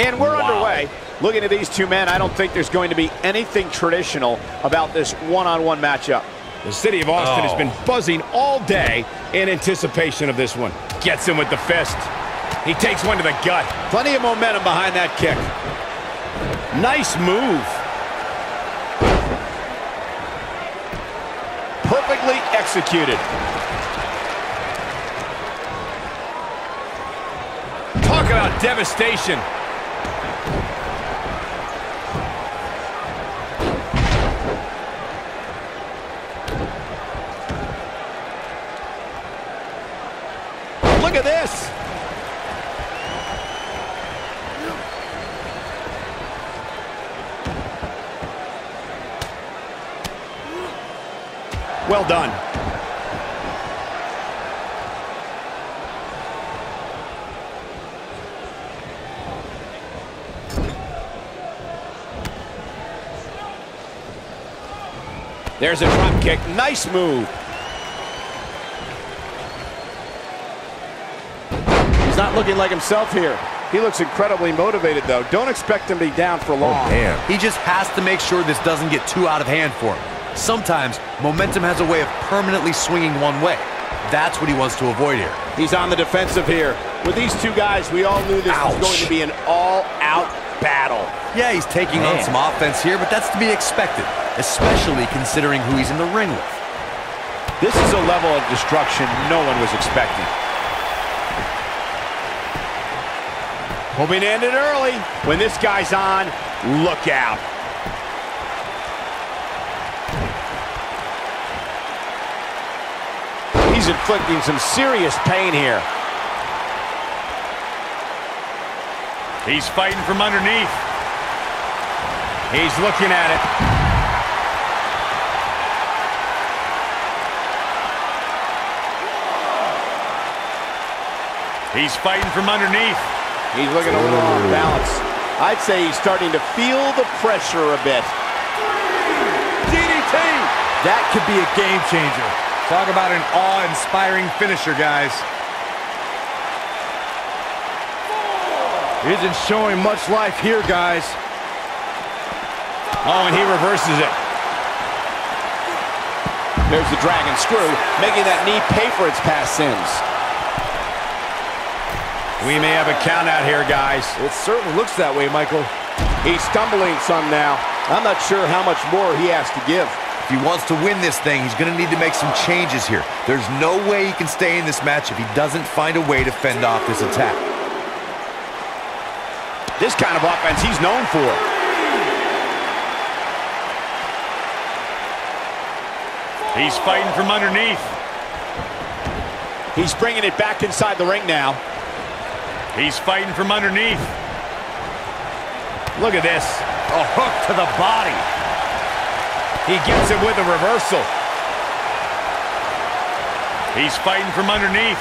And we're wow. underway. Looking at these two men, I don't think there's going to be anything traditional about this one-on-one -on -one matchup. The city of Austin oh. has been buzzing all day in anticipation of this one. Gets him with the fist. He takes one to the gut. Plenty of momentum behind that kick. Nice move. Perfectly executed. Talk about devastation. Look at this. Well done. There's a drop kick. Nice move. Not looking like himself here. He looks incredibly motivated, though. Don't expect him to be down for long. Oh, man. He just has to make sure this doesn't get too out of hand for him. Sometimes, momentum has a way of permanently swinging one way. That's what he wants to avoid here. He's on the defensive here. With these two guys, we all knew this Ouch. was going to be an all-out battle. Yeah, he's taking Man. on some offense here, but that's to be expected, especially considering who he's in the ring with. This is a level of destruction no one was expecting. Hoping to end it early. When this guy's on, look out. He's inflicting some serious pain here. He's fighting from underneath. He's looking at it. He's fighting from underneath. He's looking a little off balance. I'd say he's starting to feel the pressure a bit. DDT! That could be a game changer. Talk about an awe-inspiring finisher, guys. Isn't showing much life here, guys. Oh, and he reverses it. There's the dragon screw, making that knee pay for its past sins. We may have a count out here, guys. It certainly looks that way, Michael. He's stumbling some now. I'm not sure how much more he has to give. If he wants to win this thing, he's going to need to make some changes here. There's no way he can stay in this match if he doesn't find a way to fend off this attack. This kind of offense he's known for. He's fighting from underneath. He's bringing it back inside the ring now. He's fighting from underneath. Look at this. A hook to the body. He gets it with a reversal. He's fighting from underneath.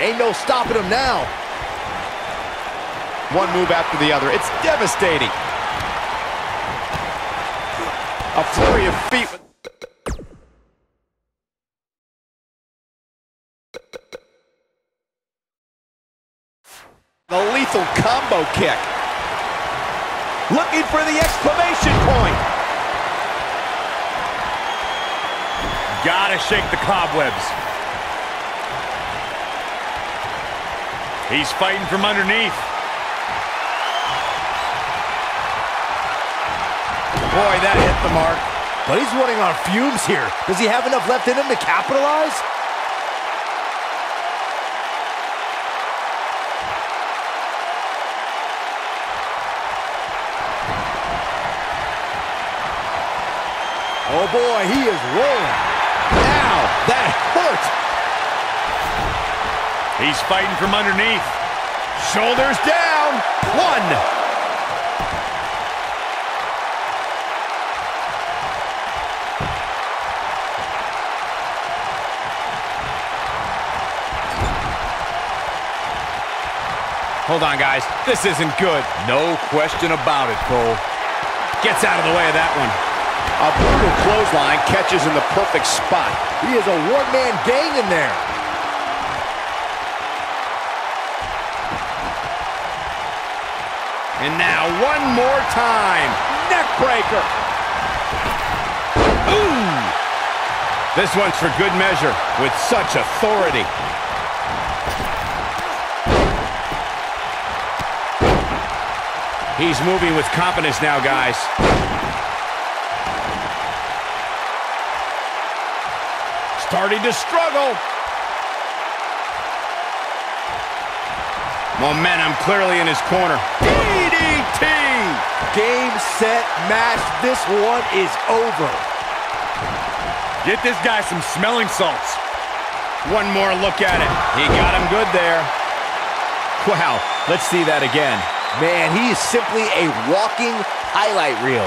Ain't no stopping him now. One move after the other. It's devastating. A flurry of feet. The lethal combo kick. Looking for the exclamation point. Gotta shake the cobwebs. He's fighting from underneath. Boy, that hit the mark. But he's running on fumes here. Does he have enough left in him to capitalize? Oh, boy, he is rolling. Now, that hurt. He's fighting from underneath. Shoulders down. One. Hold on, guys. This isn't good. No question about it, Cole. Gets out of the way of that one. A brutal clothesline catches in the perfect spot. He is a one-man gang in there. And now one more time. Neckbreaker. Ooh! This one's for good measure with such authority. He's moving with confidence now, guys. Starting to struggle. Momentum clearly in his corner. DDT! Game, set, match. This one is over. Get this guy some smelling salts. One more look at it. He got him good there. Wow, let's see that again. Man, he is simply a walking highlight reel.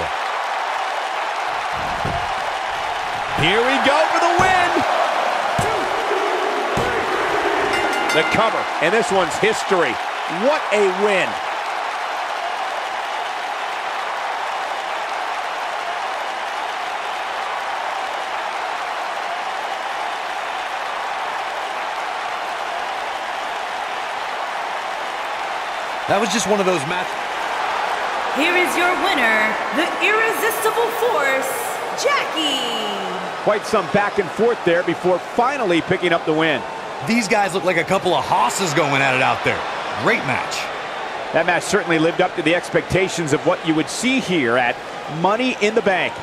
Here we go for the win. The cover, and this one's history. What a win. That was just one of those matches. Here is your winner, the Irresistible Force, Jackie. Quite some back and forth there before finally picking up the win. These guys look like a couple of hosses going at it out there. Great match. That match certainly lived up to the expectations of what you would see here at Money in the Bank.